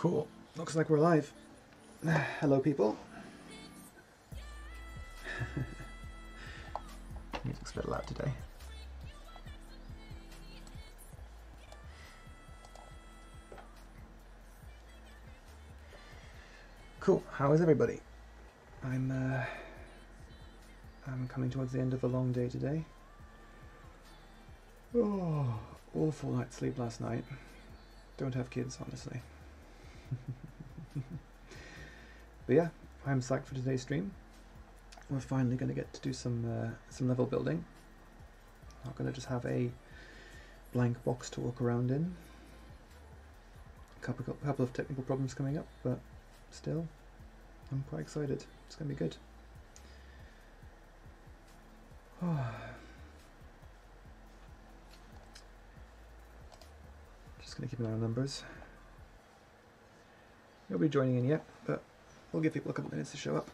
Cool. Looks like we're live. Hello, people. Music's a bit loud today. Cool. How is everybody? I'm uh, I'm coming towards the end of a long day today. Oh, awful night's sleep last night. Don't have kids, honestly. but yeah, I'm psyched for today's stream. We're finally going to get to do some uh, some level building. Not going to just have a blank box to walk around in. A couple, couple of technical problems coming up, but still, I'm quite excited. It's going to be good. Just going to keep an eye on numbers. Nobody joining in yet, but we'll give people a couple minutes to show up.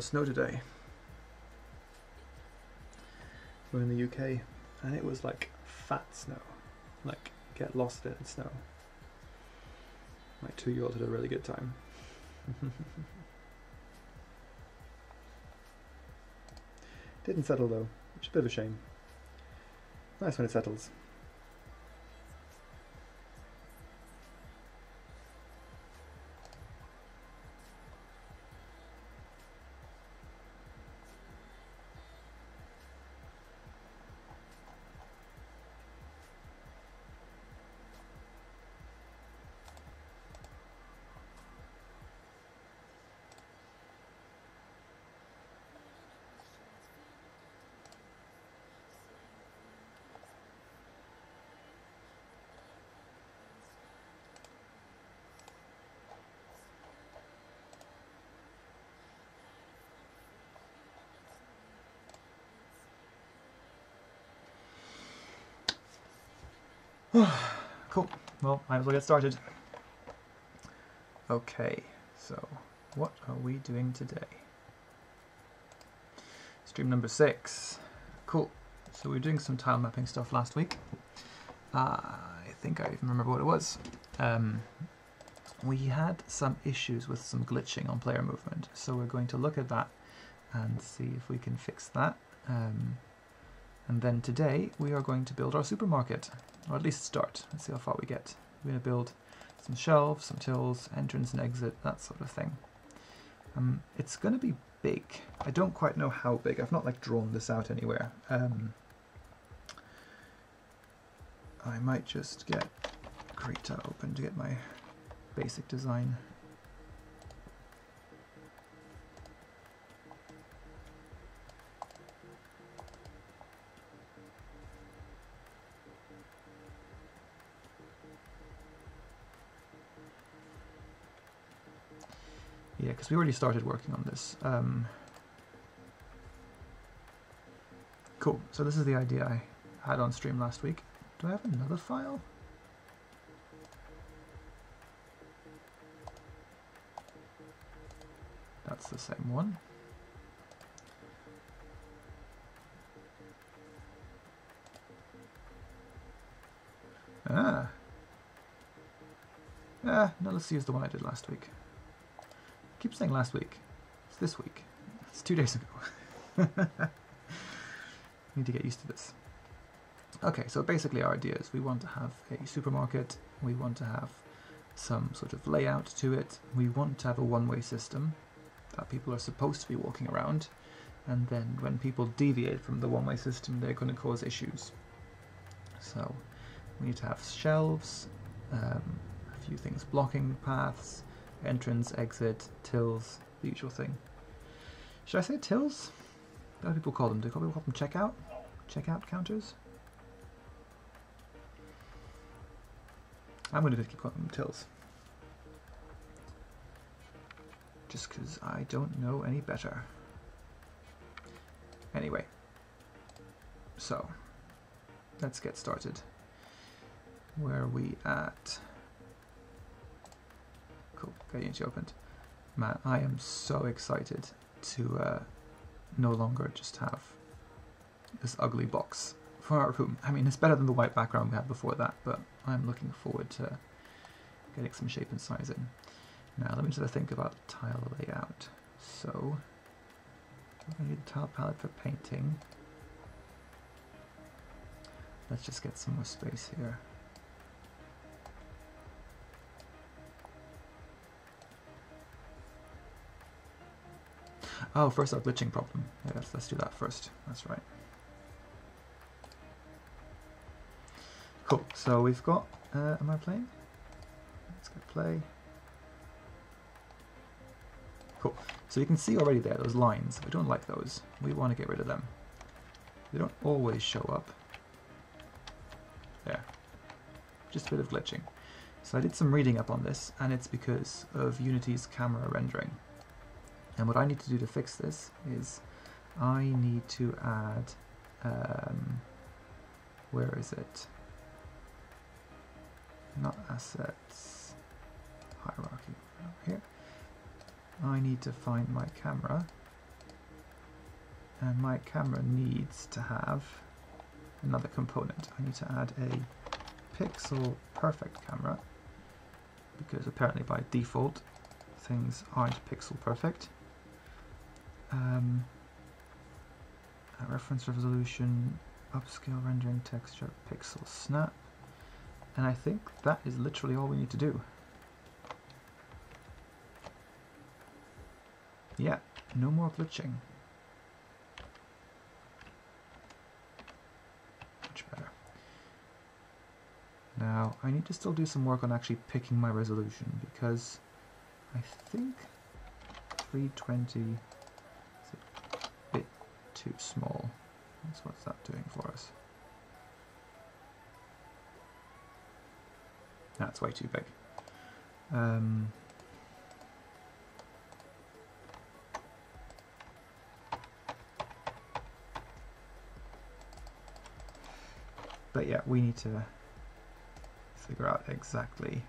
Of snow today. We're in the UK, and it was like fat snow. Like, get lost in snow. My two year old had a really good time. Didn't settle though, which is a bit of a shame. Nice when it settles. cool. Well, might as well get started. Okay, so what are we doing today? Stream number six. Cool. So we were doing some tile mapping stuff last week. Uh, I think I even remember what it was. Um, we had some issues with some glitching on player movement, so we're going to look at that and see if we can fix that. Um, and then today we are going to build our supermarket, or at least start. Let's see how far we get. We're going to build some shelves, some tills, entrance and exit, that sort of thing. Um, it's going to be big. I don't quite know how big. I've not like drawn this out anywhere. Um, I might just get Krita open to get my basic design. Yeah, because we already started working on this. Um, cool, so this is the idea I had on stream last week. Do I have another file? That's the same one. Ah. Ah, now let's use the one I did last week keep saying last week. It's this week. It's two days ago. Need to get used to this. Okay, so basically our idea is we want to have a supermarket, we want to have some sort of layout to it, we want to have a one-way system that people are supposed to be walking around, and then when people deviate from the one-way system, they're going to cause issues. So we need to have shelves, um, a few things blocking paths, entrance, exit, tills, the usual thing. Should I say tills? What do people call them? Do people call them checkout? Checkout counters? I'm going to keep calling them tills. Just because I don't know any better. Anyway, so let's get started. Where are we at? Cool, get Unity opened. Man, I am so excited to uh, no longer just have this ugly box for our room. I mean, it's better than the white background we had before that, but I'm looking forward to getting some shape and size in. Now, let me just think about tile layout. So, we're going to need the tile palette for painting. Let's just get some more space here. Oh, first our glitching problem. Yeah, let's, let's do that first. That's right. Cool. So we've got. Uh, am I playing? Let's go play. Cool. So you can see already there those lines. We don't like those. We want to get rid of them. They don't always show up. There. Just a bit of glitching. So I did some reading up on this, and it's because of Unity's camera rendering. And what I need to do to fix this is I need to add, um, where is it? Not assets, hierarchy, here. I need to find my camera and my camera needs to have another component. I need to add a pixel perfect camera because apparently by default things aren't pixel perfect um, reference resolution, upscale rendering texture, pixel snap, and I think that is literally all we need to do. Yeah, no more glitching. Much better. Now, I need to still do some work on actually picking my resolution because I think 320 too small. That's what's that doing for us. That's way too big. Um, but yeah, we need to figure out exactly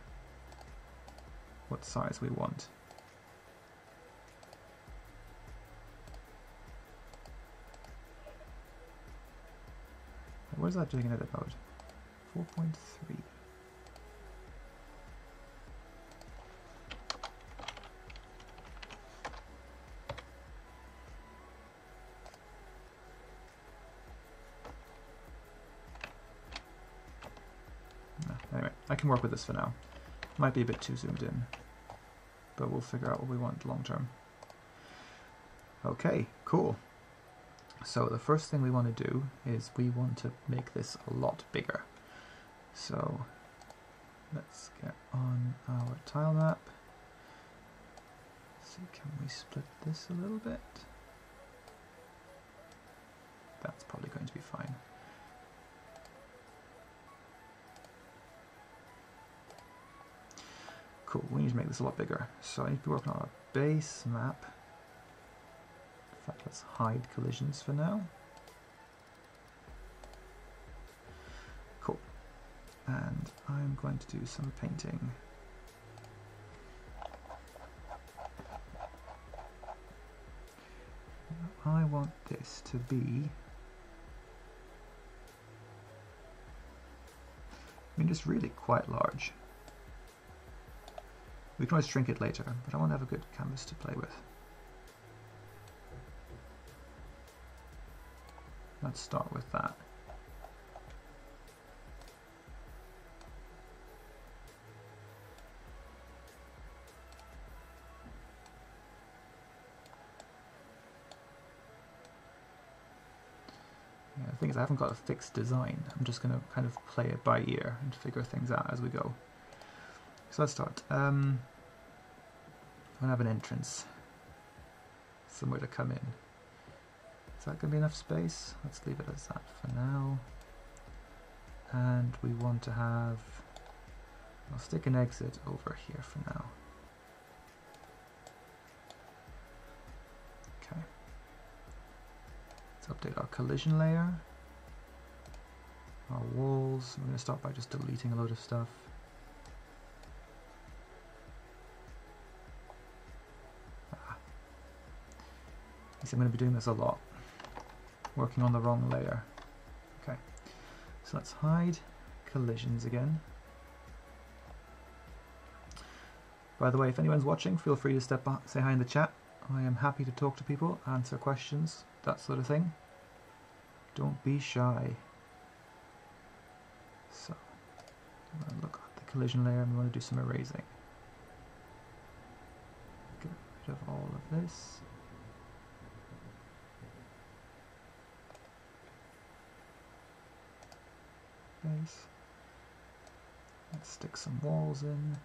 what size we want. What is that doing in edit mode? 4.3. Anyway, I can work with this for now. Might be a bit too zoomed in, but we'll figure out what we want long term. Okay, cool. So the first thing we want to do is we want to make this a lot bigger. So let's get on our tile map. See, can we split this a little bit? That's probably going to be fine. Cool, we need to make this a lot bigger. So I need to be working on a base map fact, let's hide collisions for now. Cool. And I'm going to do some painting. I want this to be I mean, it's really quite large. We can always shrink it later, but I want to have a good canvas to play with. Let's start with that. Yeah, the thing is I haven't got a fixed design. I'm just going to kind of play it by ear and figure things out as we go. So let's start. Um, I'm going to have an entrance. Somewhere to come in. Is that going to be enough space? Let's leave it as that for now. And we want to have I'll stick an exit over here for now. Okay. Let's update our collision layer. Our walls. I'm going to start by just deleting a load of stuff. Ah. I'm going to be doing this a lot. Working on the wrong layer. Okay. So let's hide collisions again. By the way, if anyone's watching, feel free to step back, say hi in the chat. I am happy to talk to people, answer questions, that sort of thing. Don't be shy. So, I'm going to look at the collision layer and we want to do some erasing. Get rid of all of this. Let's stick some walls in.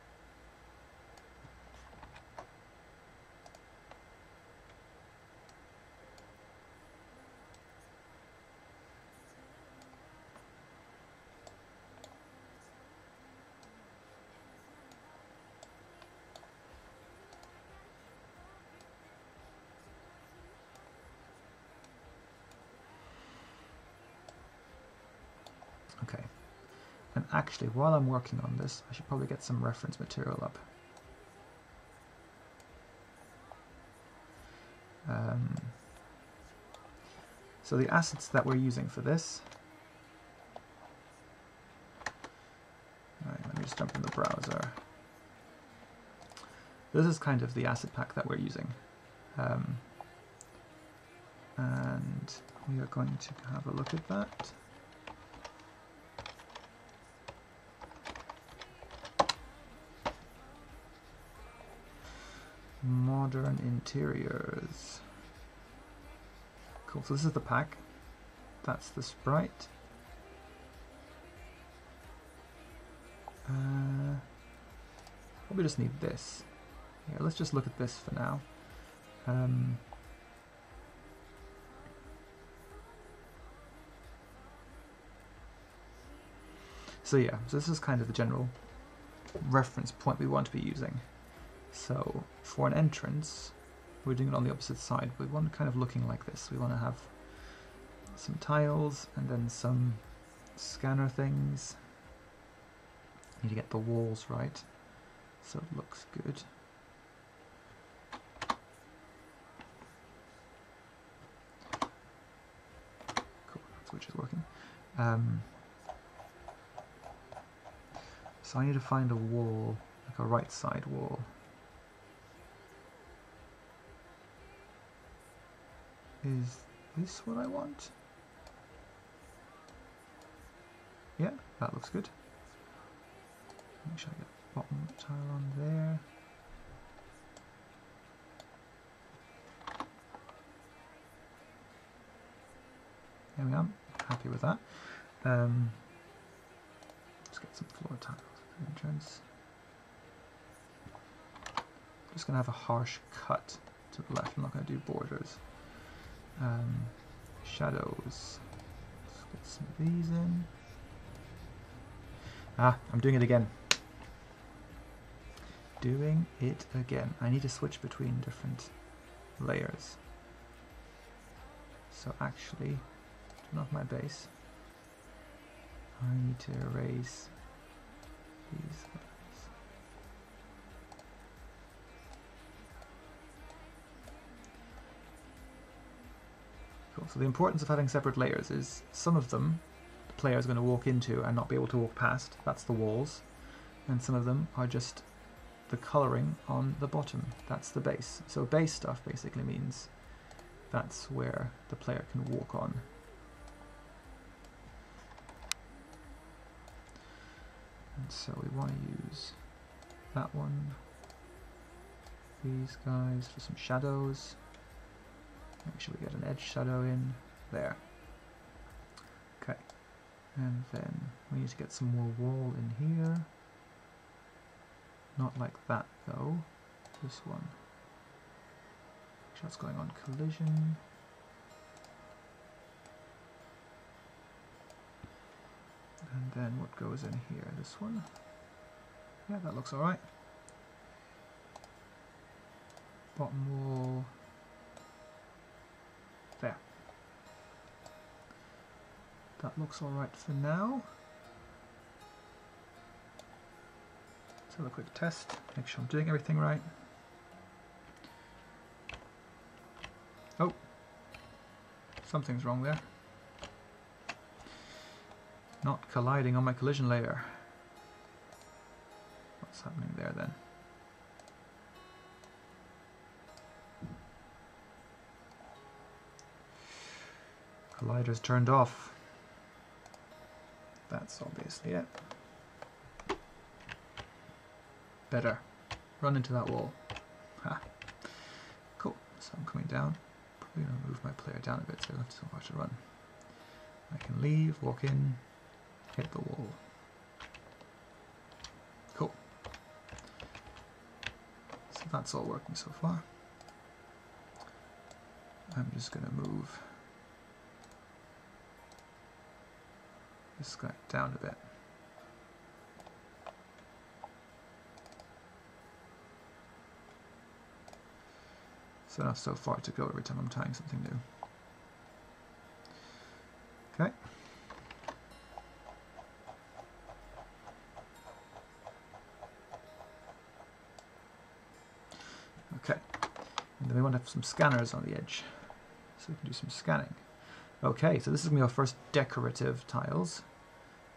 Okay. And actually, while I'm working on this, I should probably get some reference material up. Um, so the assets that we're using for this. Right, let me just jump in the browser. This is kind of the asset pack that we're using. Um, and we are going to have a look at that. Modern interiors. Cool, so this is the pack. That's the sprite. Uh, probably just need this. Yeah, let's just look at this for now. Um, so yeah, so this is kind of the general reference point we want to be using. So for an entrance, we're doing it on the opposite side. We want kind of looking like this. We want to have some tiles and then some scanner things. Need to get the walls right so it looks good. Cool, that switch is working. Um, so I need to find a wall, like a right side wall. Is this what I want? Yeah, that looks good. Make sure I get the bottom tile on there. There we are. Happy with that. Um, let's get some floor tiles for the entrance. Just gonna have a harsh cut to the left. I'm not gonna do borders. Um, shadows. Let's get some of these in. Ah, I'm doing it again. Doing it again. I need to switch between different layers. So actually, turn off my base. I need to erase these Cool. So the importance of having separate layers is some of them the player is going to walk into and not be able to walk past. That's the walls. And some of them are just the colouring on the bottom. That's the base. So base stuff basically means that's where the player can walk on. And so we want to use that one, these guys for some shadows. Make sure we get an edge shadow in there. Okay, and then we need to get some more wall in here. Not like that though. This one. What's going on? Collision. And then what goes in here? This one. Yeah, that looks alright. Bottom wall. That looks alright for now. Let's have a quick test, make sure I'm doing everything right. Oh, something's wrong there. Not colliding on my collision layer. What's happening there then? Collider's turned off. That's obviously it. Better. Run into that wall. Ha. Cool. So I'm coming down. Probably going to move my player down a bit so I don't have so much to run. I can leave, walk in, hit the wall. Cool. So that's all working so far. I'm just going to move this guy down a bit. So not so far to go every time I'm tying something new. Okay. Okay. And then we want to have some scanners on the edge. So we can do some scanning. Okay, so this is going to be our first decorative tiles.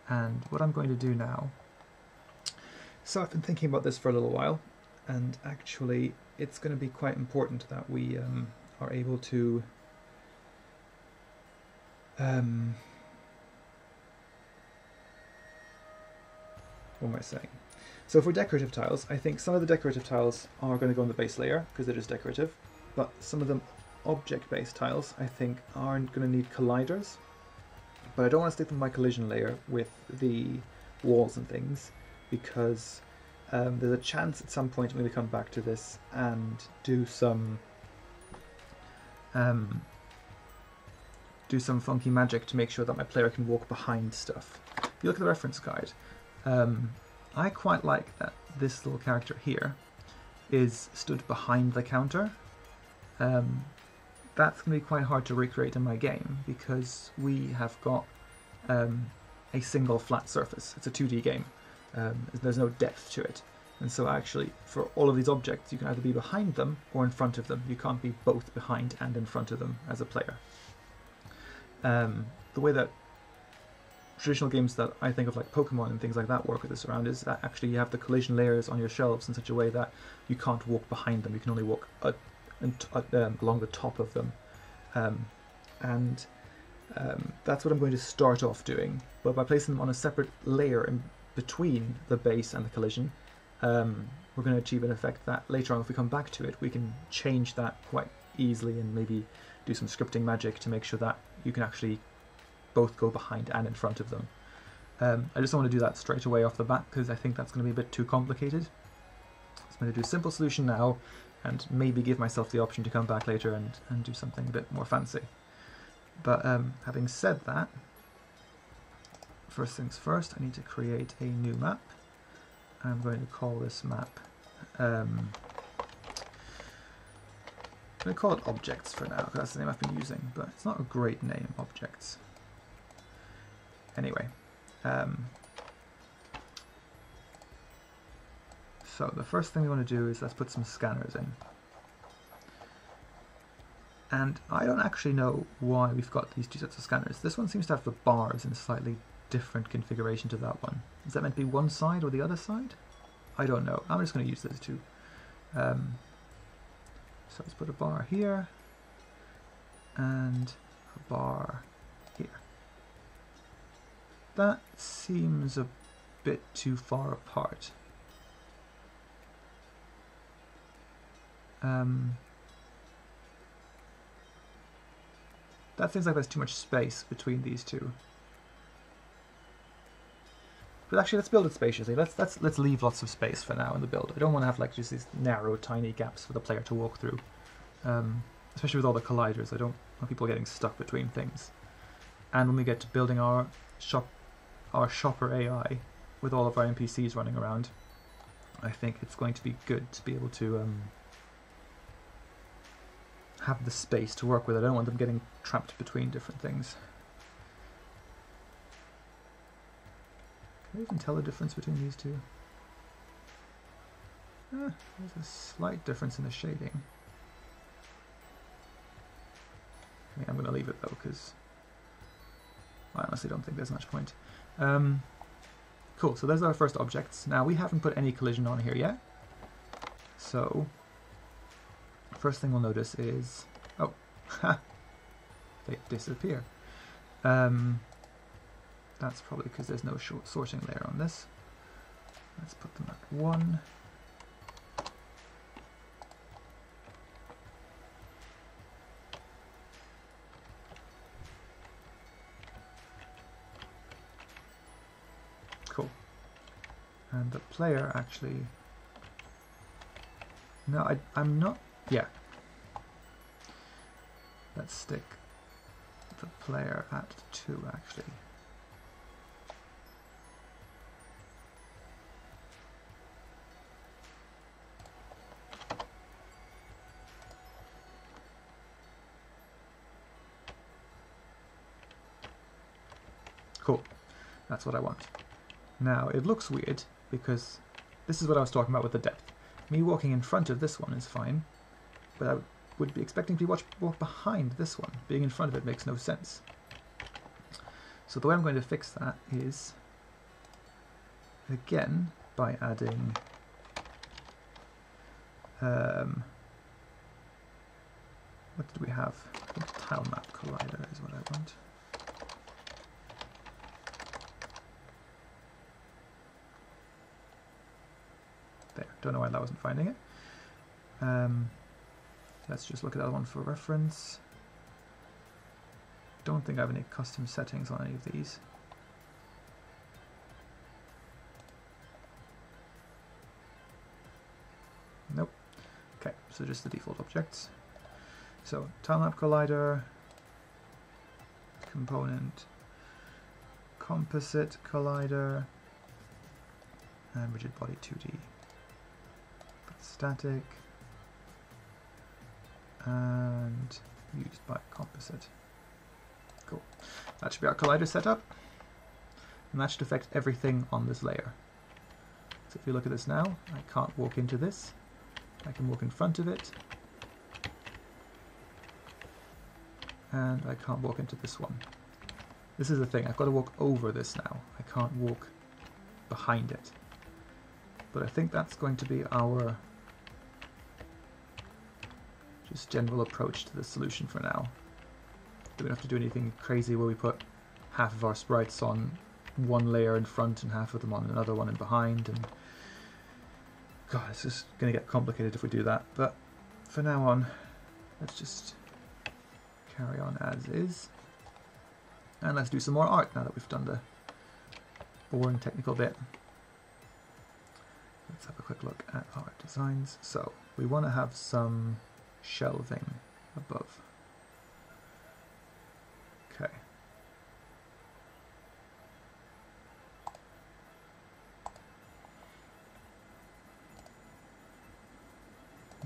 And what I'm going to do now... So I've been thinking about this for a little while, and actually it's going to be quite important that we um, are able to um, what am I saying? So for decorative tiles, I think some of the decorative tiles are going to go on the base layer because they're just decorative, but some of them object-based tiles I think aren't going to need colliders, but I don't want to stick them in my collision layer with the walls and things because um, there's a chance at some point when we come back to this and do some um, do some funky magic to make sure that my player can walk behind stuff. If you look at the reference guide, um, I quite like that this little character here is stood behind the counter. Um, that's going to be quite hard to recreate in my game because we have got um, a single flat surface. It's a 2D game. Um, there's no depth to it. And so actually, for all of these objects, you can either be behind them or in front of them. You can't be both behind and in front of them as a player. Um, the way that traditional games that I think of like Pokemon and things like that work with this around is that actually you have the collision layers on your shelves in such a way that you can't walk behind them. You can only walk and um, along the top of them. Um, and um, that's what I'm going to start off doing. But by placing them on a separate layer in between the base and the collision, um, we're going to achieve an effect that later on, if we come back to it, we can change that quite easily and maybe do some scripting magic to make sure that you can actually both go behind and in front of them. Um, I just don't want to do that straight away off the bat because I think that's going to be a bit too complicated. So I'm going to do a simple solution now and maybe give myself the option to come back later and, and do something a bit more fancy. But um, having said that, first things first, I need to create a new map. I'm going to call this map, um, I'm going to call it Objects for now, because that's the name I've been using, but it's not a great name, Objects. Anyway, um, So the first thing we want to do is let's put some scanners in. And I don't actually know why we've got these two sets of scanners. This one seems to have the bars in a slightly different configuration to that one. Is that meant to be one side or the other side? I don't know. I'm just going to use those two. Um, so let's put a bar here and a bar here. That seems a bit too far apart. Um, that seems like there's too much space between these two. But actually, let's build it spaciously. Let's let's let's leave lots of space for now in the build. I don't want to have like just these narrow, tiny gaps for the player to walk through. Um, especially with all the colliders, I don't want people getting stuck between things. And when we get to building our shop, our shopper AI, with all of our NPCs running around, I think it's going to be good to be able to um, have the space to work with. I don't want them getting trapped between different things. Can I even tell the difference between these two? Eh, there's a slight difference in the shading. I I'm going to leave it though because I honestly don't think there's much point. Um, cool, so there's our first objects. Now we haven't put any collision on here yet. So, first thing we'll notice is, oh, they disappear. Um, that's probably because there's no short sorting layer on this. Let's put them at one. Cool. And the player actually... No, I, I'm not... Yeah. Let's stick the player at 2 actually. Cool. That's what I want. Now, it looks weird because this is what I was talking about with the depth. Me walking in front of this one is fine, but I would be expecting to watch, walk behind this one. Being in front of it makes no sense. So the way I'm going to fix that is, again, by adding um, what did we have? tile map collider is what I want. There, don't know why that wasn't finding it. Um, let's just look at that one for reference. Don't think I have any custom settings on any of these. Nope. Okay, so just the default objects. So tilemap collider, component, composite collider, and rigid body 2D static and used by composite. Cool. That should be our collider setup. And that should affect everything on this layer. So if you look at this now, I can't walk into this. I can walk in front of it. And I can't walk into this one. This is the thing, I've got to walk over this now. I can't walk behind it. But I think that's going to be our just general approach to the solution for now. We don't have to do anything crazy where we put half of our sprites on one layer in front and half of them on another one in behind and God, it's just going to get complicated if we do that. But for now on, let's just carry on as is. And let's do some more art now that we've done the boring technical bit. Let's have a quick look at our designs. So we want to have some shelving above. Okay.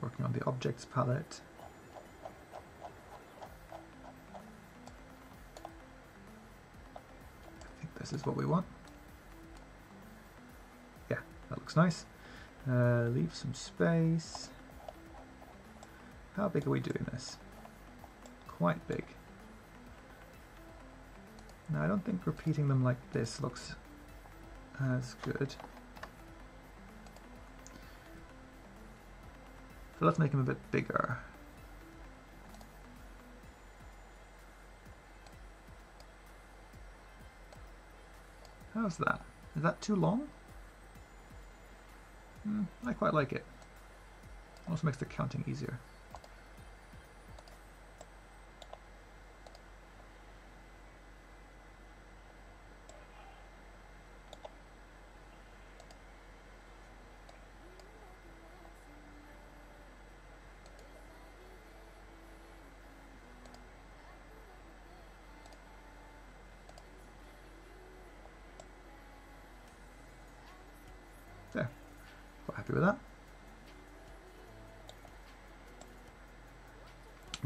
Working on the objects palette. I think this is what we want. Yeah, that looks nice. Uh, leave some space. How big are we doing this? Quite big. Now I don't think repeating them like this looks as good. So let's make them a bit bigger. How's that? Is that too long? Hmm, I quite like it. Also makes the counting easier.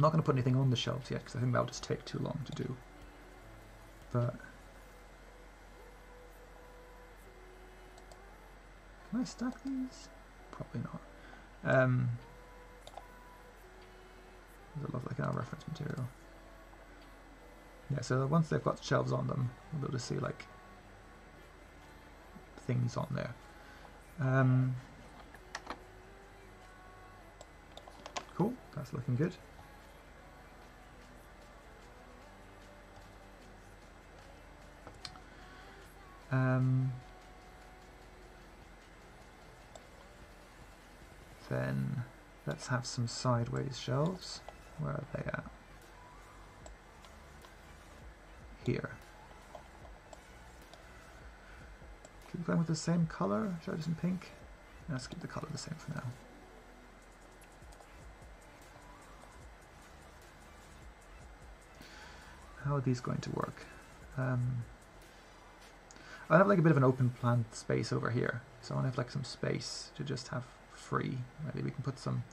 Not going to put anything on the shelves yet because I think that'll just take too long to do. But can I stack these? Probably not. Um, I love like our reference material. Yeah, so once they've got shelves on them, able to see like things on there. Um, cool, that's looking good. Um, then let's have some sideways shelves. Where are they at? Here. Keep going with the same color. Should I do some pink? Let's keep the color the same for now. How are these going to work? Um, I have like a bit of an open plan space over here, so I want to have like some space to just have free. Maybe we can put some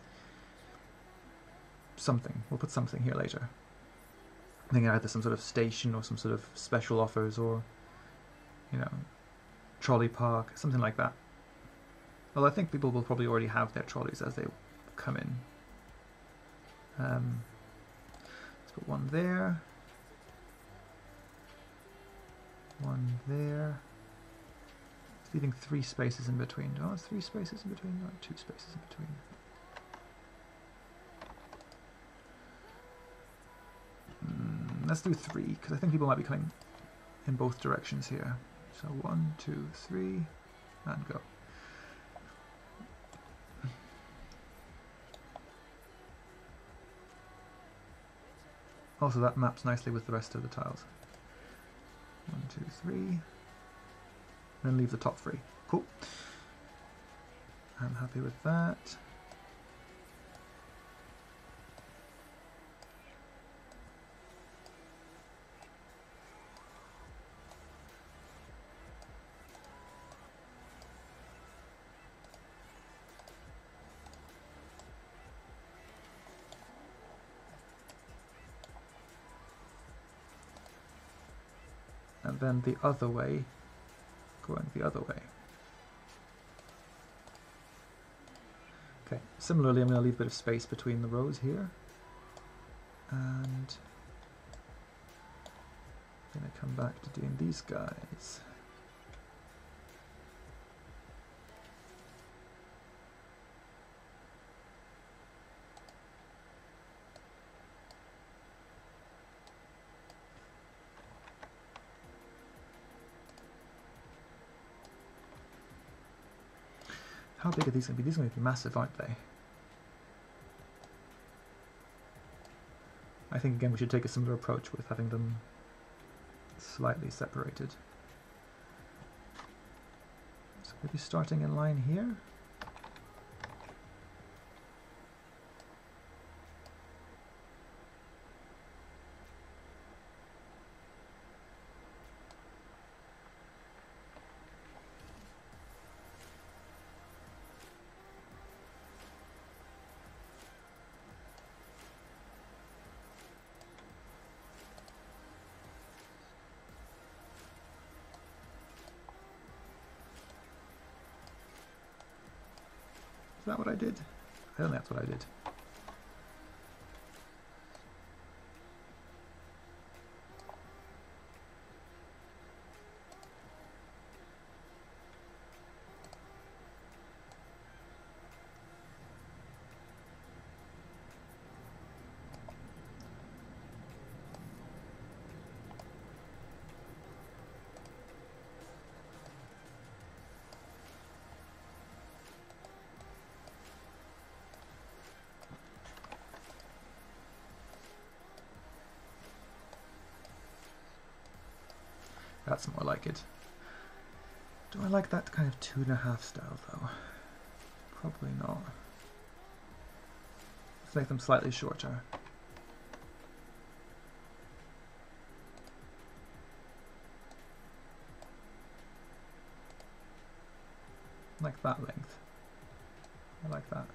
something. We'll put something here later. I think either some sort of station or some sort of special offers or you know trolley park, something like that. Well, I think people will probably already have their trolleys as they come in. Um, let's put one there. One there. leaving three spaces in between. Oh, it's three spaces in between? No, two spaces in between. Mm, let's do three, because I think people might be coming in both directions here. So one, two, three, and go. Also, that maps nicely with the rest of the tiles. One, two, three. Then leave the top free. Cool. I'm happy with that. Then the other way going the other way. Okay, similarly I'm going to leave a bit of space between the rows here and I'm going to come back to doing these guys. Big are these going to be? These are going to be massive, aren't they? I think again we should take a similar approach with having them slightly separated. So maybe starting in line here. I did? Think that's what I did. That's more like it. Do I like that kind of two and a half style though? Probably not. Let's make them slightly shorter. Like that length. I like that.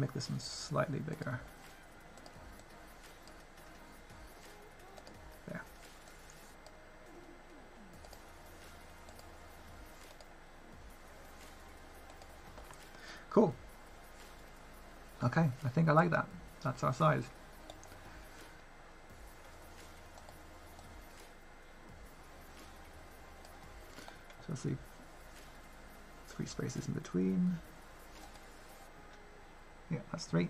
Can make this one slightly bigger. There. Cool. Okay, I think I like that. That's our size. So let's leave three spaces in between. Yeah, that's three.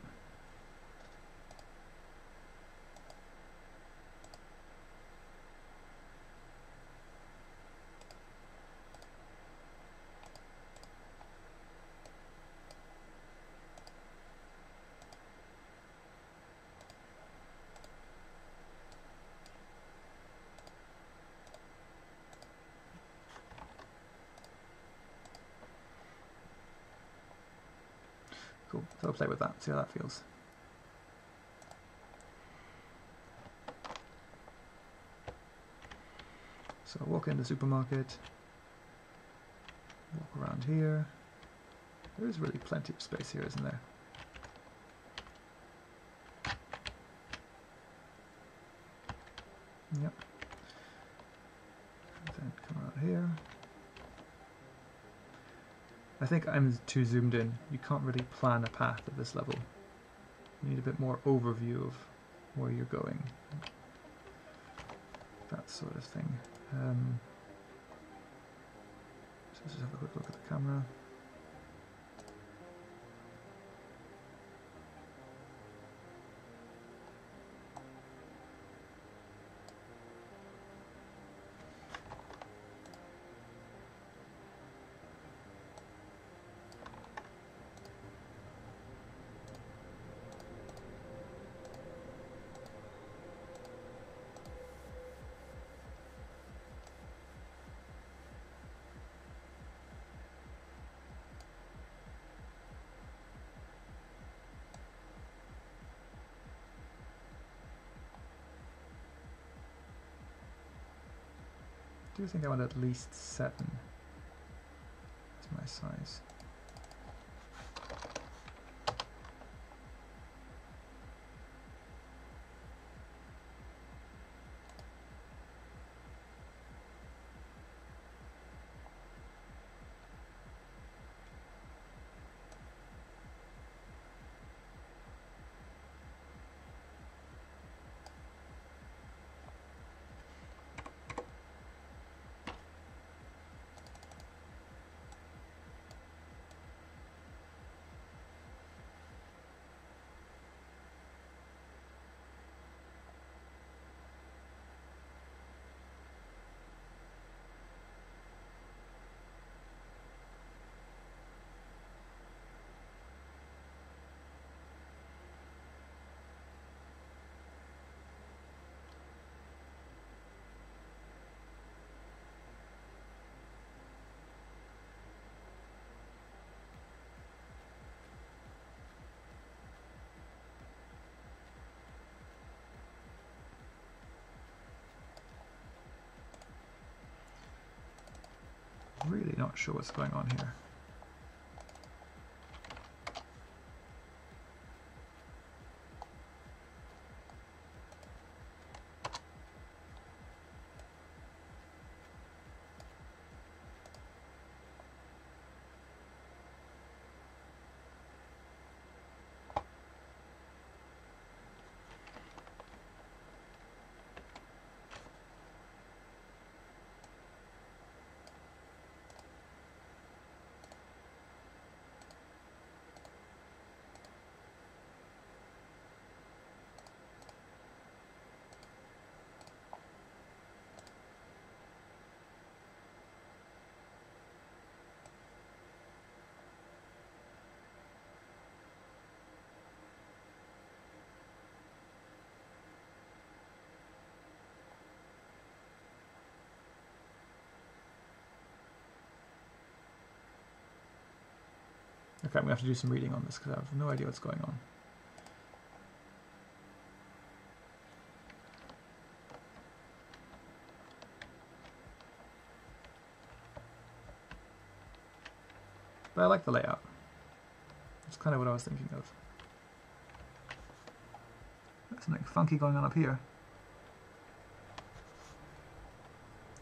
Cool. So I'll play with that, see how that feels. So I'll walk in the supermarket, walk around here. There is really plenty of space here, isn't there? Yep. And then come out here. I think I'm too zoomed in. You can't really plan a path at this level. You need a bit more overview of where you're going. That sort of thing. Um, so let's just have a quick look at the camera. Do think I want at least seven. That's my size. Really not sure what's going on here. Okay, I'm going to have to do some reading on this because I have no idea what's going on. But I like the layout. That's kind of what I was thinking of. There's something funky going on up here.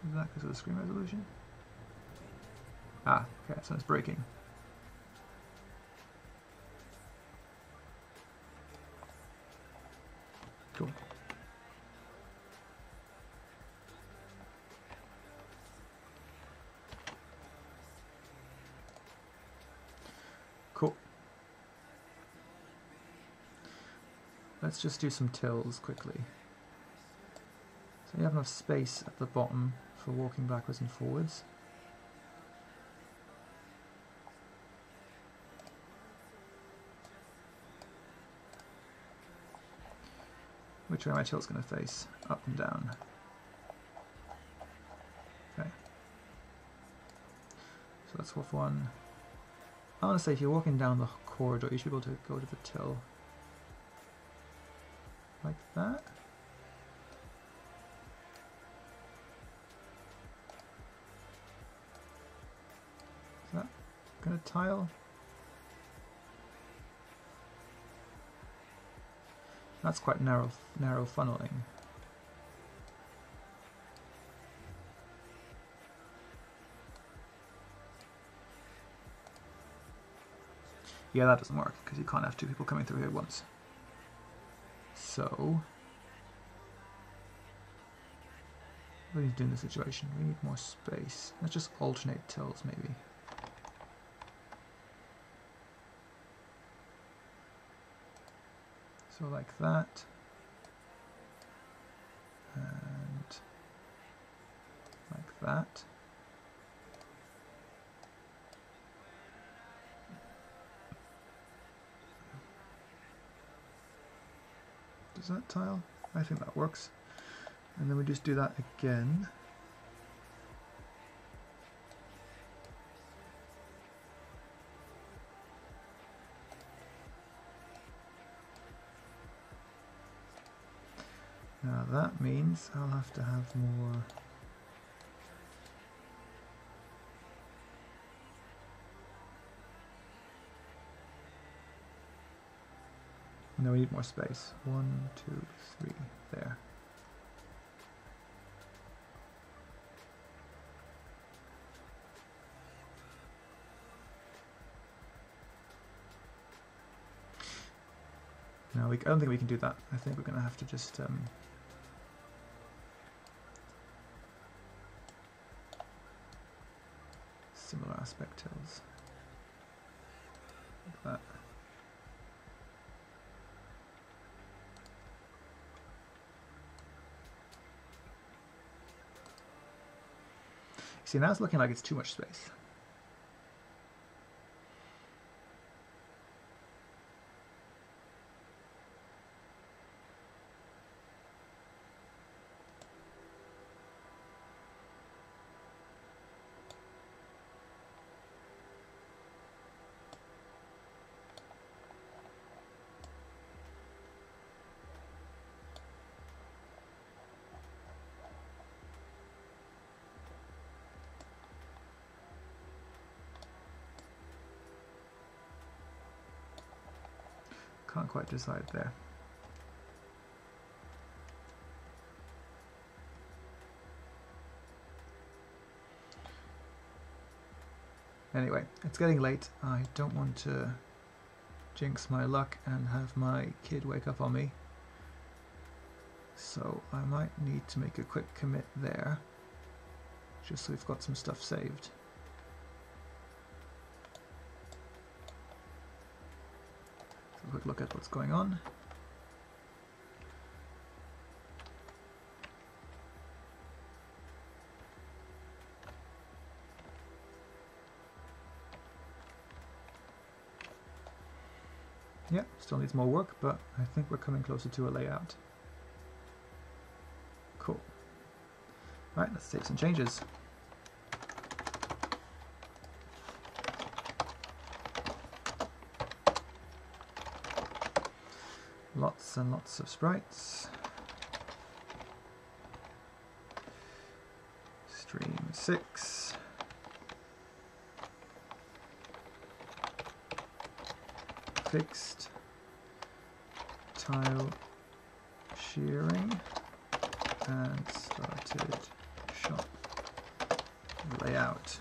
Is that because of the screen resolution? Ah, okay, so it's breaking. Cool. Cool. Let's just do some tills quickly. So you have enough space at the bottom for walking backwards and forwards. Which way my tilt's going to face? Up and down. Okay. So that's off one. I want to say if you're walking down the corridor, you should be able to go to the till. Like that. Is that going to tile? That's quite narrow, narrow funneling. Yeah, that doesn't work because you can't have two people coming through here at once. So, what do to do in this situation? We need more space. Let's just alternate tills, maybe. So like that. And like that. Does that tile? I think that works. And then we just do that again. Means I'll have to have more No, we need more space. One, two, three, there. No, we, I don't think we can do that. I think we're going to have to just um, similar aspect that. See, now it's looking like it's too much space. Can't quite decide there. Anyway, it's getting late. I don't want to jinx my luck and have my kid wake up on me. So I might need to make a quick commit there, just so we've got some stuff saved. A quick look at what's going on. Yeah, still needs more work, but I think we're coming closer to a layout. Cool. Right, let's take some changes. Lots and lots of sprites. Stream 6. Fixed. Tile shearing. And started shop layout.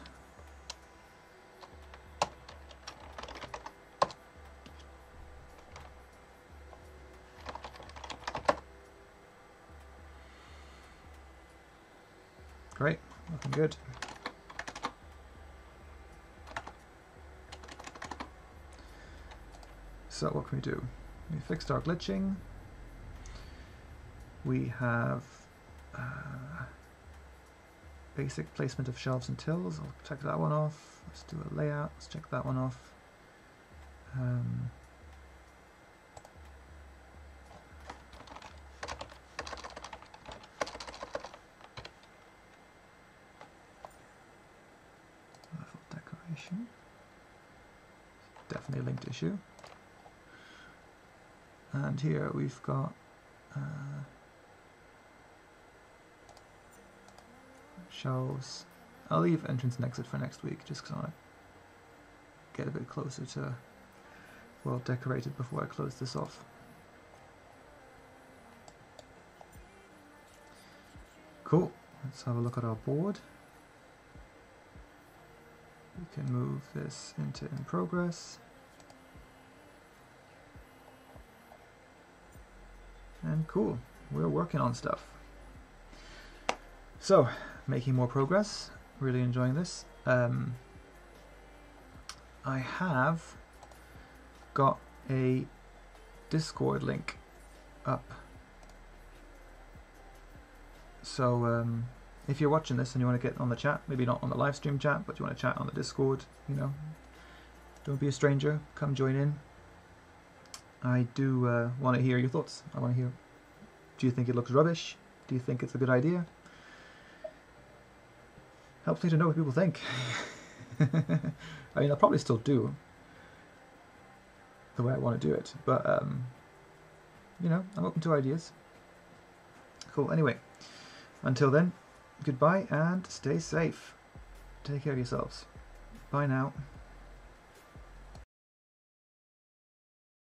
Great, looking good. So what can we do? We fixed our glitching. We have uh, basic placement of shelves and tills. I'll check that one off. Let's do a layout. Let's check that one off. Um, level decoration. Definitely a linked issue. And here we've got uh, shelves. I'll leave entrance and exit for next week just because I want to get a bit closer to well decorated before I close this off. Cool. Let's have a look at our board. We can move this into in progress. And cool, we're working on stuff. So, making more progress, really enjoying this. Um, I have got a Discord link up. So, um, if you're watching this and you want to get on the chat, maybe not on the live stream chat, but you want to chat on the Discord, you know, don't be a stranger, come join in. I do uh, want to hear your thoughts. I want to hear, do you think it looks rubbish? Do you think it's a good idea? Helps me to know what people think. I mean, I probably still do the way I want to do it, but, um, you know, I'm open to ideas. Cool, anyway, until then, goodbye and stay safe. Take care of yourselves. Bye now.